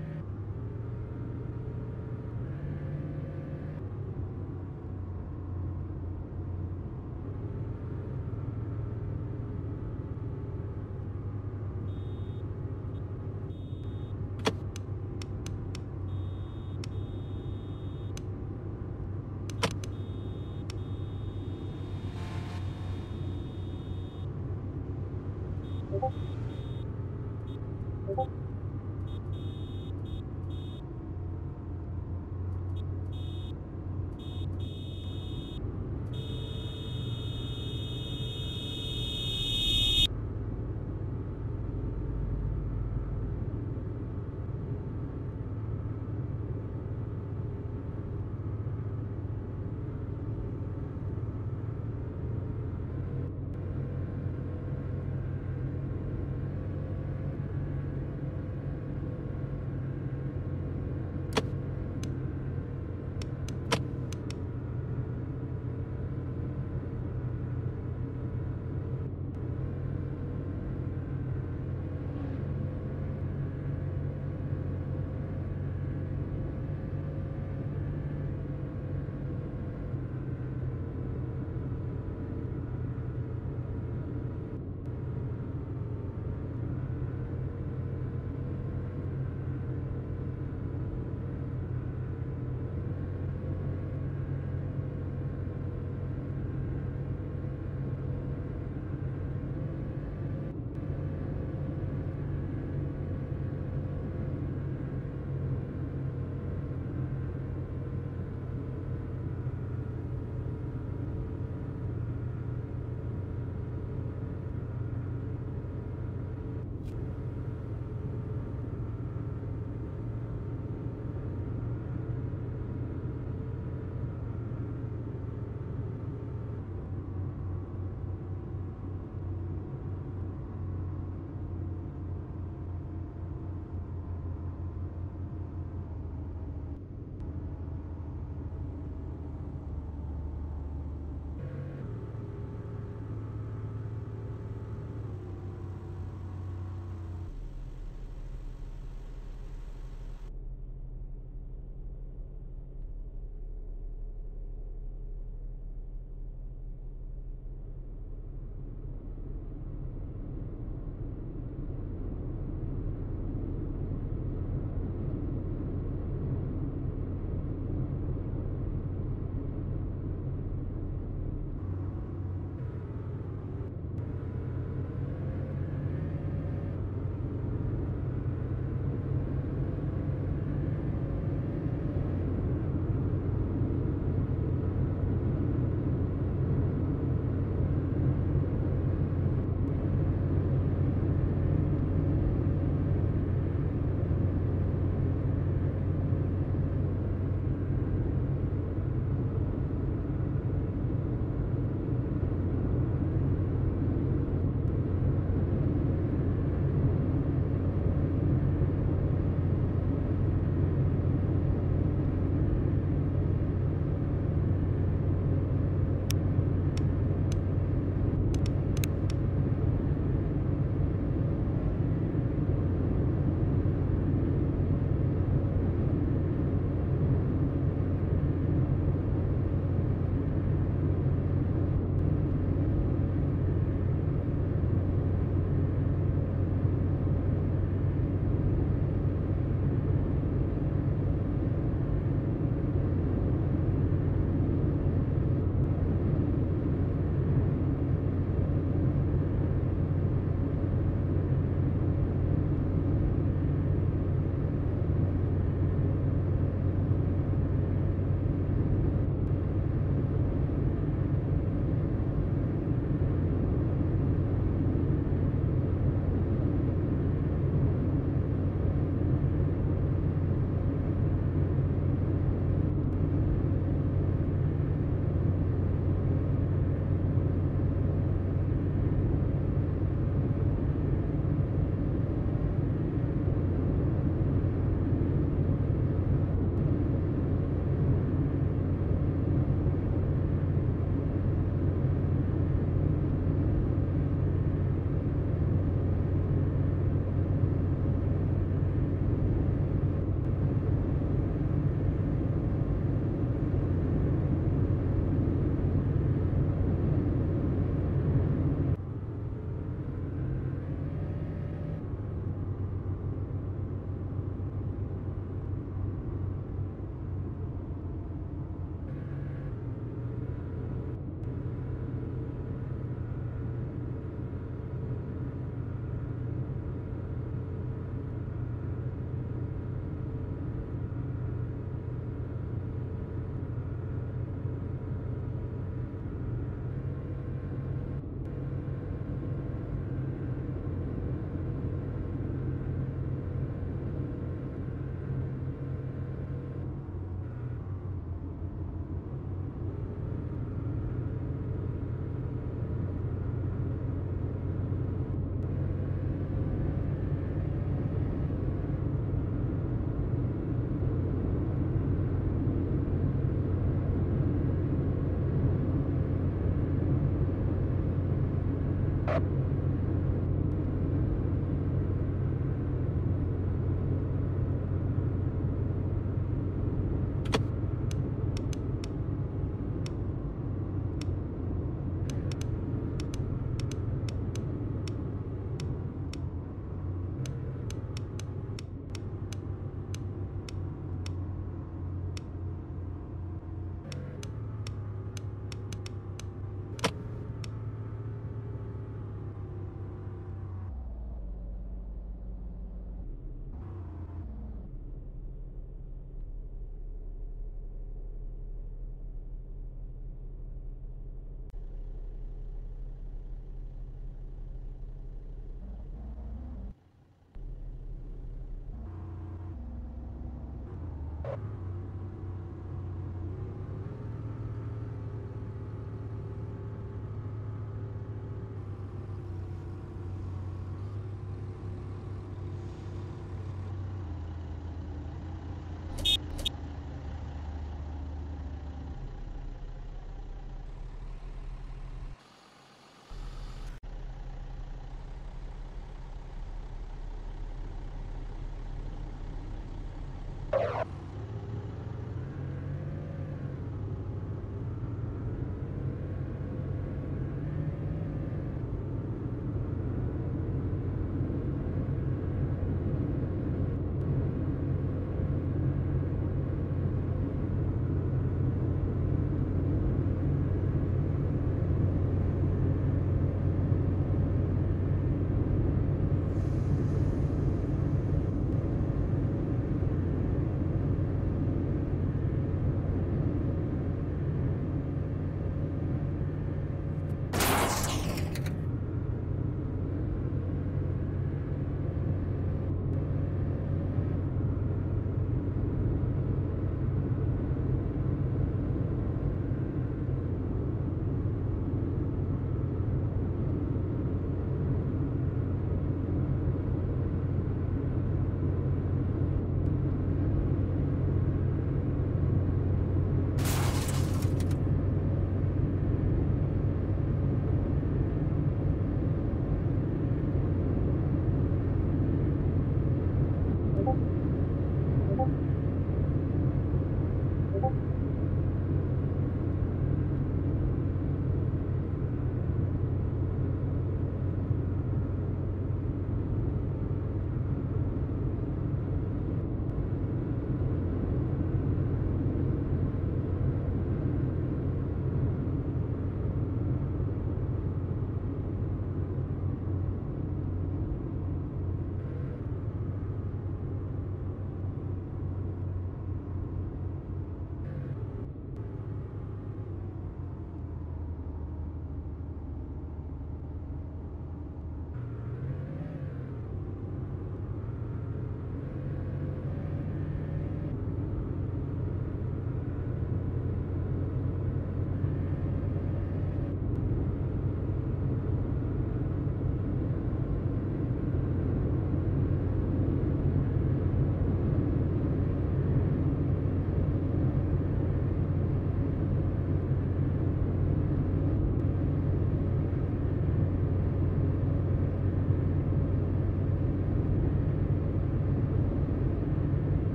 up.